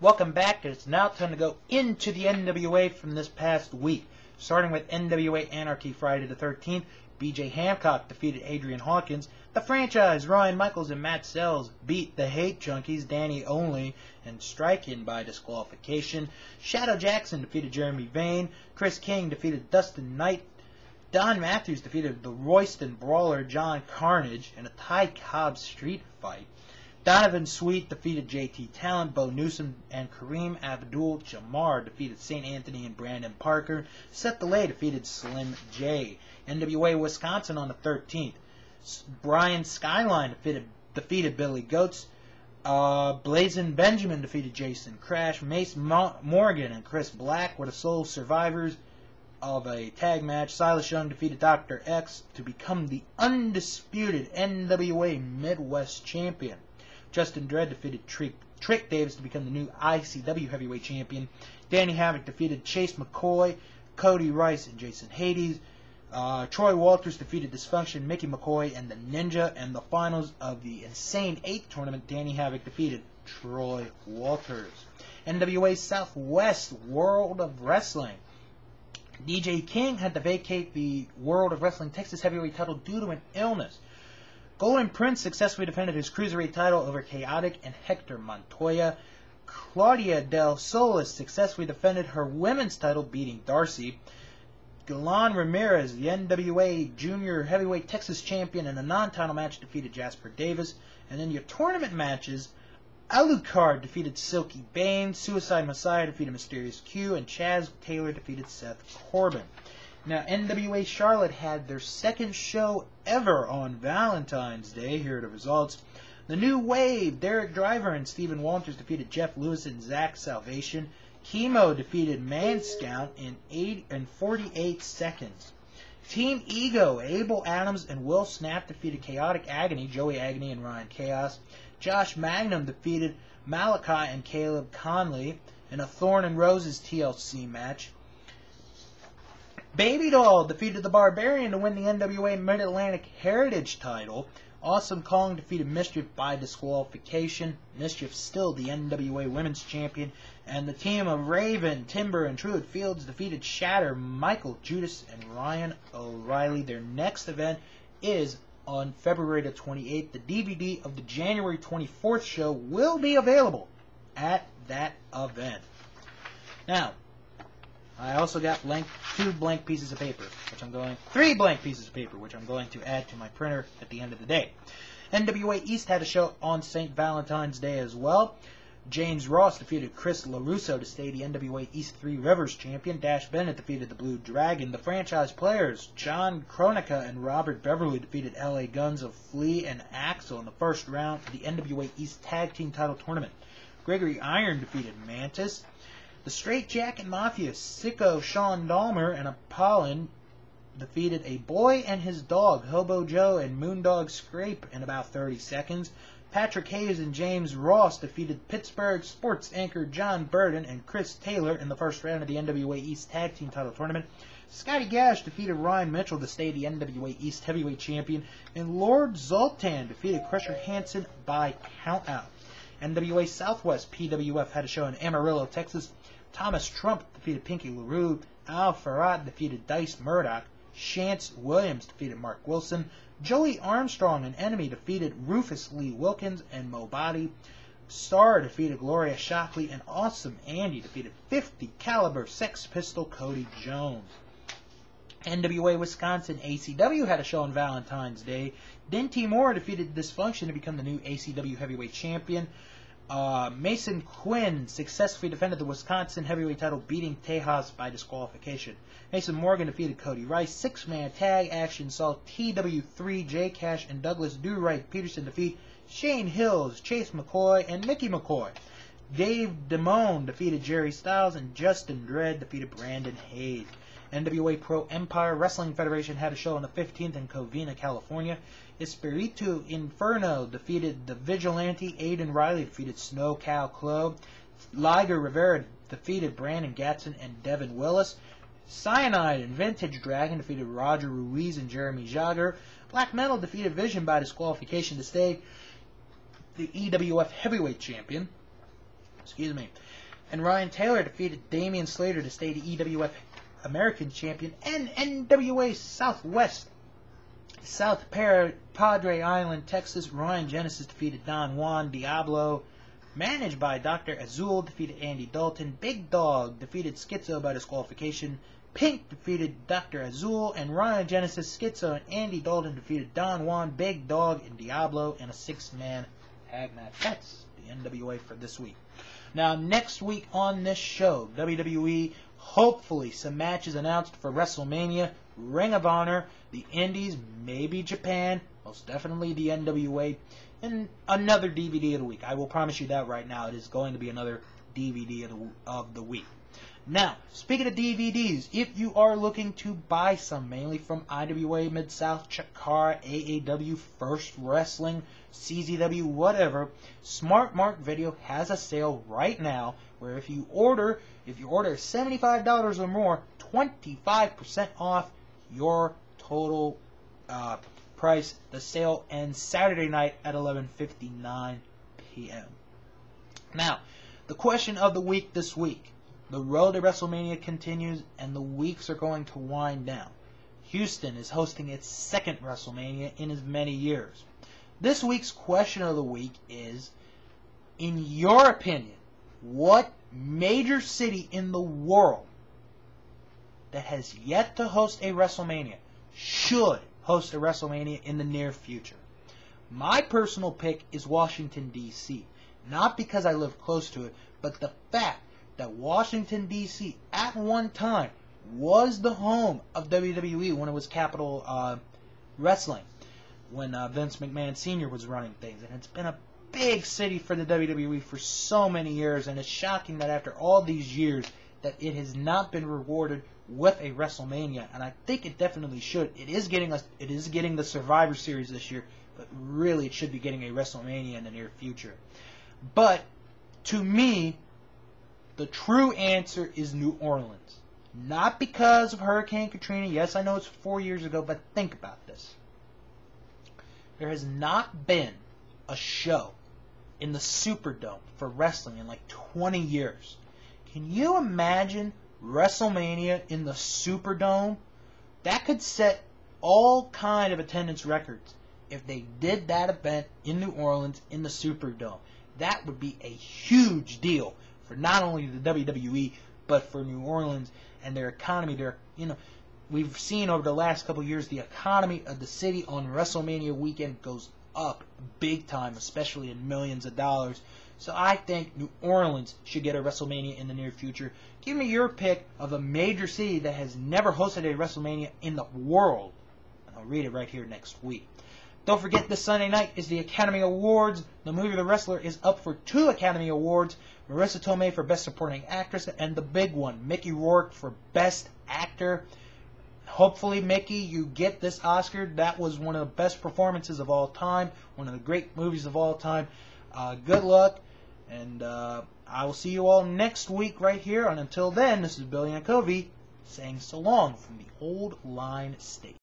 Welcome back. It's now time to go into the NWA from this past week. Starting with NWA Anarchy Friday the 13th, BJ Hancock defeated Adrian Hawkins. The franchise, Ryan Michaels and Matt Sells beat the Hate Junkies, Danny Only, and Striking by disqualification. Shadow Jackson defeated Jeremy Vane. Chris King defeated Dustin Knight. Don Matthews defeated the Royston Brawler John Carnage in a Ty Cobb street fight. Donovan Sweet defeated JT Talent, Bo Newsom, and Kareem Abdul Jamar defeated St. Anthony and Brandon Parker. Seth DeLay defeated Slim J. NWA Wisconsin on the 13th. Brian Skyline defeated, defeated Billy Goats. Uh, Blazin Benjamin defeated Jason Crash. Mace Mo- Morgan and Chris Black were the sole survivors of a tag match. Silas Young defeated Dr. X to become the undisputed NWA Midwest champion. Justin Dredd defeated Trick, Trick Davis to become the new ICW Heavyweight Champion. Danny Havoc defeated Chase McCoy, Cody Rice, and Jason Hades. Uh, Troy Walters defeated Dysfunction, Mickey McCoy, and the Ninja. And the finals of the Insane 8 tournament, Danny Havoc defeated Troy Walters. NWA Southwest World of Wrestling. DJ King had to vacate the World of Wrestling Texas Heavyweight title due to an illness. Golden Prince successfully defended his cruiserweight title over Chaotic and Hector Montoya. Claudia Del Solis successfully defended her women's title, beating Darcy. Galan Ramirez, the NWA Junior Heavyweight Texas Champion, in a non-title match defeated Jasper Davis. And then your tournament matches, Alucard defeated Silky Bane, Suicide Messiah defeated Mysterious Q, and Chaz Taylor defeated Seth Corbin. Now, NWA Charlotte had their second show ever on Valentine's Day. Here are the results. The New Wave, Derek Driver and Stephen Walters defeated Jeff Lewis and Zach Salvation. Chemo defeated Man Scout in, eight, in 48 seconds. Team Ego, Abel Adams and Will Snap defeated Chaotic Agony, Joey Agony and Ryan Chaos. Josh Magnum defeated Malachi and Caleb Conley in a Thorn and Roses TLC match. Baby Doll defeated the Barbarian to win the NWA Mid-Atlantic Heritage title. Awesome Kong defeated Mischief by disqualification. Mischief still the NWA Women's Champion. And the team of Raven, Timber, and Truett Fields defeated Shatter, Michael Judas, and Ryan O'Reilly. Their next event is on February the 28th. The DVD of the January 24th show will be available at that event. Now, I also got blank two blank pieces of paper, which I'm going three blank pieces of paper, which I'm going to add to my printer at the end of the day. NWA East had a show on St. Valentine's Day as well. James Ross defeated Chris LaRusso to stay the NWA East Three Rivers champion. Dash Bennett defeated the Blue Dragon. The franchise players, John Kronika and Robert Beverly, defeated LA Guns of Flea and Axel in the first round of the NWA East Tag Team Title Tournament. Gregory Iron defeated Mantis. The Straight Jacket Mafia, Sicko Sean Dahmer and Apollon defeated a boy and his dog, Hobo Joe and Moondog Scrape, in about 30 seconds. Patrick Hayes and James Ross defeated Pittsburgh sports anchor John Burden and Chris Taylor in the first round of the NWA East Tag Team Title Tournament. Scotty Gash defeated Ryan Mitchell to stay the NWA East Heavyweight Champion, and Lord Zoltan defeated Crusher Hansen by countout. NWA Southwest PWF had a show in Amarillo, Texas. Thomas Trump defeated Pinky LaRue. Al Farad defeated Dice Murdoch. Chance Williams defeated Mark Wilson. Joey Armstrong and Enemy defeated Rufus Lee Wilkins and Mobody. Star defeated Gloria Shockley and Awesome Andy defeated 50 caliber Sex Pistol Cody Jones. NWA Wisconsin ACW had a show on Valentine's Day. Dinty Moore defeated Dysfunction to become the new ACW Heavyweight Champion. Uh, Mason Quinn successfully defended the Wisconsin heavyweight title, beating Tejas by disqualification. Mason Morgan defeated Cody Rice. Six-man tag action saw TW3, J Cash, and Douglas Do Right Peterson defeat Shane Hills, Chase McCoy, and Mickey McCoy. Dave Damone defeated Jerry Styles, and Justin Dredd defeated Brandon Hayes. NWA Pro Empire Wrestling Federation had a show on the 15th in Covina, California. Espiritu Inferno defeated the Vigilante. Aiden Riley defeated Snow Cow Club. Liger Rivera defeated Brandon Gatson and Devin Willis. Cyanide and Vintage Dragon defeated Roger Ruiz and Jeremy Jagger. Black Metal defeated Vision by disqualification to stay the EWF Heavyweight Champion. Excuse me. And Ryan Taylor defeated Damian Slater to stay the EWF American Champion and NWA Southwest South Padre Island, Texas. Ryan Genesis defeated Don Juan Diablo. Managed by Dr. Azul defeated Andy Dalton. Big Dog defeated Schizo by disqualification. Pink defeated Dr. Azul, and Ryan Genesis, Schizo, and Andy Dalton defeated Don Juan, Big Dog, and Diablo in a six-man tag match. That's the NWA for this week. Now, next week on this show, WWE, hopefully some matches announced for WrestleMania, Ring of Honor, the Indies, maybe Japan, most definitely the NWA, and another DVD of the week. I will promise you that right now. It is going to be another DVD of the, of the week. Now, speaking of DVDs, if you are looking to buy some, mainly from IWA Mid South, Chikara, AAW, First Wrestling, CZW, whatever, Smart Mark Video has a sale right now where if you order, if you order $75 or more, 25% off your total uh, price. The sale ends Saturday night at 11:59 p.m. Now, the question of the week this week the road to WrestleMania continues, and the weeks are going to wind down. Houston is hosting its second WrestleMania in as many years. This week's question of the week is In your opinion, what major city in the world that has yet to host a WrestleMania should host a WrestleMania in the near future? My personal pick is Washington, D.C. Not because I live close to it, but the fact that Washington, D.C. at one time was the home of WWE when it was Capitol uh, Wrestling, when uh, Vince McMahon Sr. was running things. And it's been a big city for the WWE for so many years, and it's shocking that after all these years that it has not been rewarded with a WrestleMania, and I think it definitely should. It is getting us, it is getting the Survivor Series this year, but really it should be getting a WrestleMania in the near future. But to me, the true answer is New Orleans. Not because of Hurricane Katrina. Yes, I know it's four years ago, but think about this. There has not been a show in the Superdome for wrestling in like 20 years. Can you imagine WrestleMania in the Superdome? That could set all kind of attendance records if they did that event in New Orleans in the Superdome. That would be a huge deal for not only the WWE but for New Orleans and their economy. Their you know we've seen over the last couple years the economy of the city on WrestleMania weekend goes up big time, especially in millions of dollars. So I think New Orleans should get a WrestleMania in the near future. Give me your pick of a major city that has never hosted a WrestleMania in the world. And I'll read it right here next week. Don't forget this Sunday night is the Academy Awards. The movie The Wrestler is up for two Academy Awards. Marisa Tomei for Best Supporting Actress, and the big one, Mickey Rourke for Best Actor. Hopefully, Mickey, you get this Oscar. That was one of the best performances of all time, one of the great movies of all time. Uh, good luck, and uh, I will see you all next week right here. And until then, this is Billy Yankovi saying so long from the Old Line State.